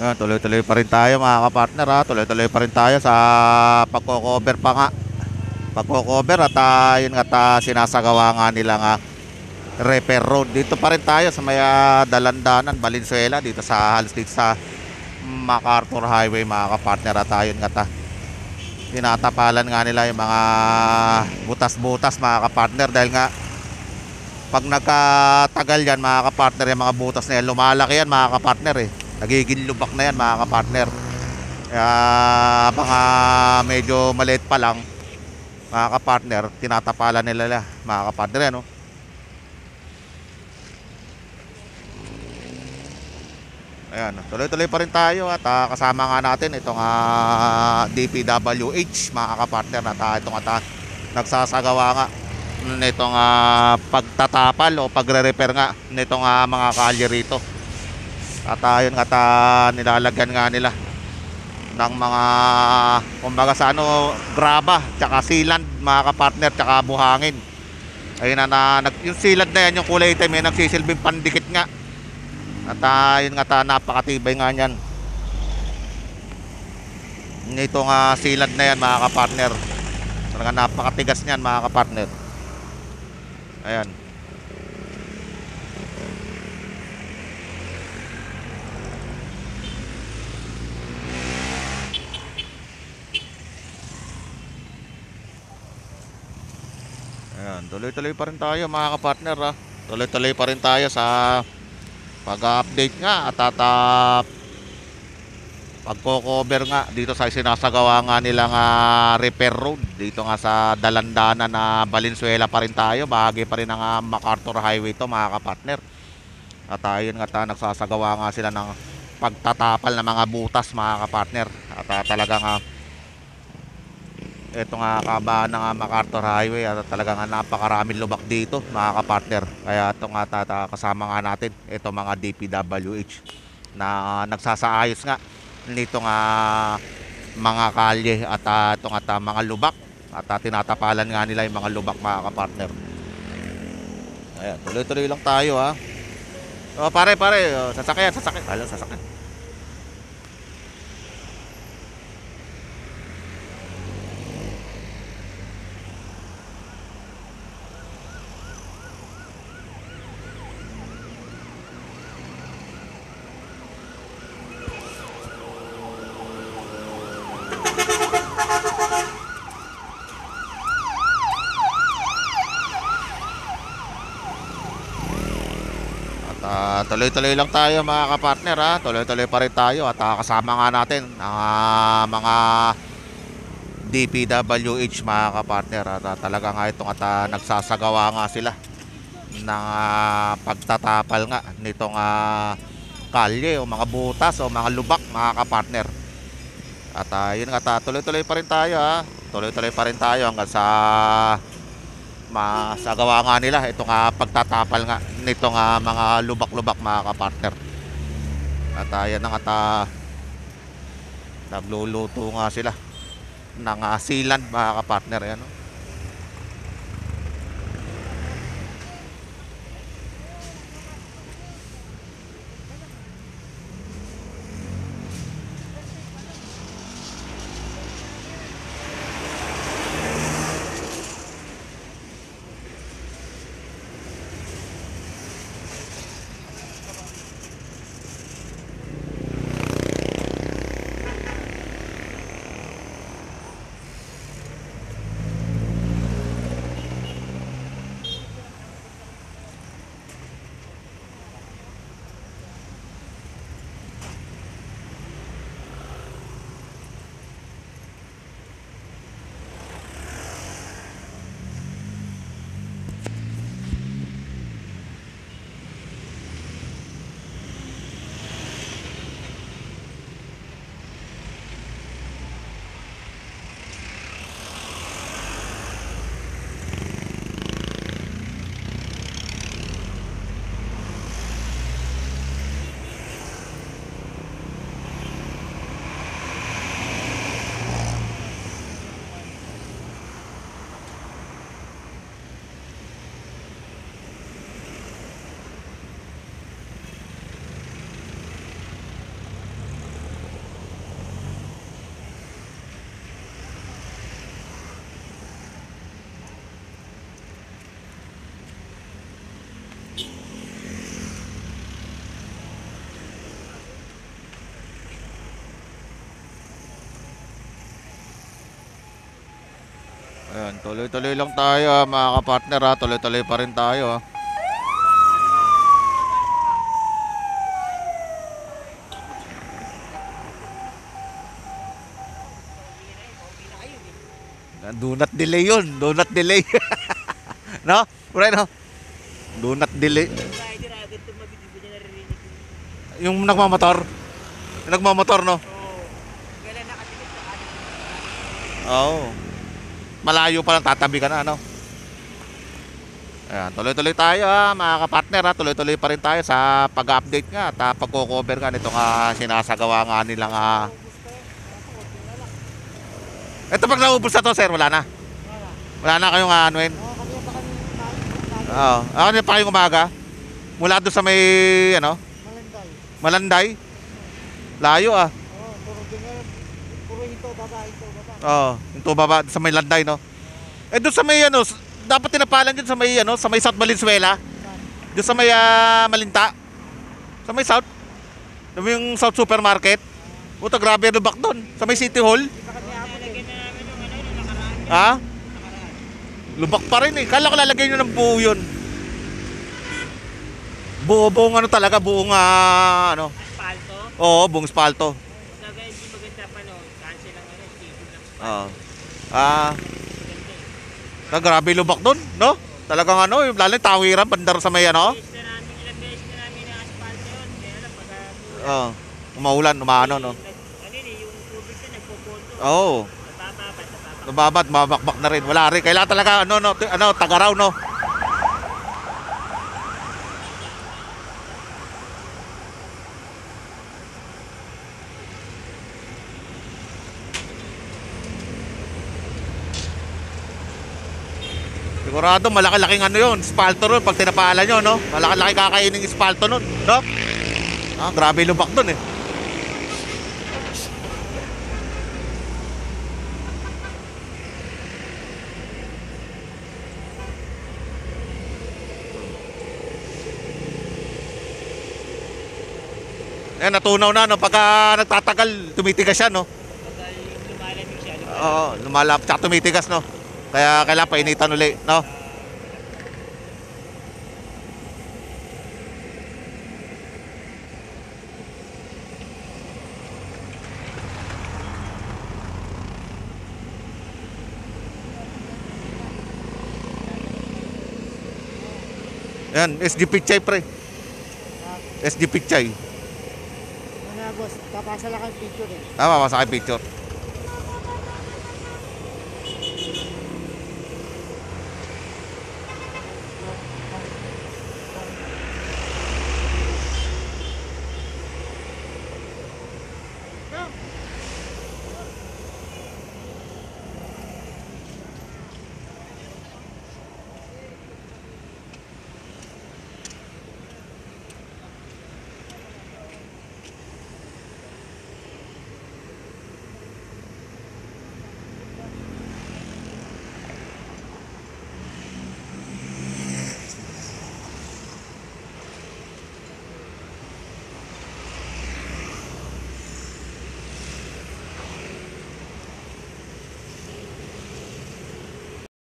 Ayan, tuloy-tuloy pa rin tayo mga kapartner ha. Tuloy-tuloy pa rin tayo sa pagko-cover pa nga. Pagko-cover at uh, yun nga ta, sinasagawa nga nila nga repair road. Dito pa rin tayo sa may ah, Dalandanan, Valenzuela dito sa halos dito sa MacArthur Highway mga kapartner at uh, yun nga ta. Tinatapalan nga nila yung mga butas-butas mga kapartner dahil nga pag nagkatagal yan mga kapartner yung mga butas na yan lumalaki yan mga kapartner eh nagiging lubak na yan mga kapartner kaya mga medyo maliit pa lang mga kapartner tinatapalan nila mga kapartner yan oh. Ayan, tuloy-tuloy pa rin tayo at ah, kasama nga natin itong ah, DPWH mga kapartner at ah, itong ah, nagsasagawa nga nitong ah, pagtatapal o pagre-repair nga nitong ah, mga kalye rito. At ayun nga ta nilalagyan nga nila ng mga kumbaga sa ano graba tsaka sealant mga kapartner tsaka buhangin. Ayun na, na nag, yung sealant na yan yung kulay itim yung nagsisilbing pandikit nga. At ayun nga ta napakatibay nga niyan. Nito nga sealant na yan mga kapartner. Talaga napakatigas niyan mga kapartner. Ayan. Ayan, tuloy-tuloy pa rin tayo mga kapartner ha. Tuloy-tuloy pa rin tayo sa pag-update nga at tatap pagko-cover nga dito sa sinasagawa nga nilang ah, repair road. Dito nga sa Dalandana na Valenzuela pa rin tayo bahagi pa rin ng ah, MacArthur Highway to mga kapartner. At ayun nga ta nagsasagawa nga sila ng pagtatapal ng mga butas mga kapartner. At ah, talagang ah, ito nga kabaan ng ah, MacArthur Highway. At talagang ah, napakaraming lubak dito mga kapartner. Kaya ito nga tata, kasama nga natin ito mga DPWH na ah, nagsasaayos nga nito nga mga kalye at uh, itong at ah, mga lubak. At ah, tinatapalan nga nila yung mga lubak mga kapartner. Ayan tuloy-tuloy lang tayo ha oh, pare pare. Oh, sasakyan sasakyan. Alo, sasakyan Ah, tuloy-tuloy lang tayo mga kapartner ha. Tuloy-tuloy pa rin tayo at ah, kasama nga natin ang ah, mga DPWH mga kapartner at ah, talaga nga itong at ah, nagsasagawa nga sila ng ah, pagtatapal nga nitong ah, kalye o mga butas o mga lubak mga kapartner. At ah, yun nga tuloy-tuloy pa rin tayo ha. Tuloy-tuloy pa rin tayo hanggang sa masagawa nga nila itong nga pagtatapal nga nitong nga mga lubak-lubak mga kapartner. At ayan na nga ta nagluluto nga sila ng uh, sealant mga kapartner. Ayan, oh. Tuloy-tuloy lang tayo ah, mga kapartner ha. Tuloy-tuloy pa rin tayo ah. Do not delay yun. Do not delay. no? Pre, no? Do not delay. Yung nagmamotor. Yung nagmamotor, no? Oo. Kanin? Oo. Malayo pa lang tatabi ka na, ano? Ayan, tuloy-tuloy tayo ha, mga kapartner ha. Tuloy-tuloy pa rin tayo sa pag-update nga at pagko-cover nga nitong ah, sinasagawa nga nilang ah. Ito pag naubos na to, sir, wala na. Wala na kayong anuin. Oo, kumain. Oo. Ako na pa kayong umaga. Mula doon sa may, ano, Malanday. Malanday. Layo ah. Oo, puro. Puro ito, baba, ito, baba. Oo, yung tubaba sa may Landay, no? Eh doon sa may ano, dapat tinapalan dyan sa may ano, sa may South Valenzuela. Doon sa may ah, Malinta. Sa may South. Sa may yung South Supermarket. Puta, grabe ang lubak doon. Sa may City Hall. Ano. Ha? Lubak pa rin eh. Kala ko lalagay nyo ng buo yun. Buo, buong ano talaga, buong ah, ano. Asfalto. Oo, buong spalto. Saga hindi maganda pa no. Cancel ang ano, Oo. Ah, na grabe lubak doon, no? Talagang ano, yung lalo tawiran, bandar sa may ano. Pag Oo. umaulan, umaano, no? Oo. Napapabad. Nababad, mabakbak na rin. Wala rin. Kailangan talaga, ano, no, ano, tagaraw, no? Sigurado, malaki-laking ano yun, spalto nun, pag tinapalan nyo, no? Malaki-laki kakainin yung spalto nun, no? Ah, grabe lubak dun, eh. Eh, natunaw na, no? Pagka nagtatagal, tumitigas siya, no? Pagka lumalamig siya, Oo, lumalap, tsaka tumitigas, no? Kaya kailangan painitan uli, no? Yan, SD Pichay, pre. SD Pichay. Ano boss, papasa lang ang picture eh. Tama, masakay picture.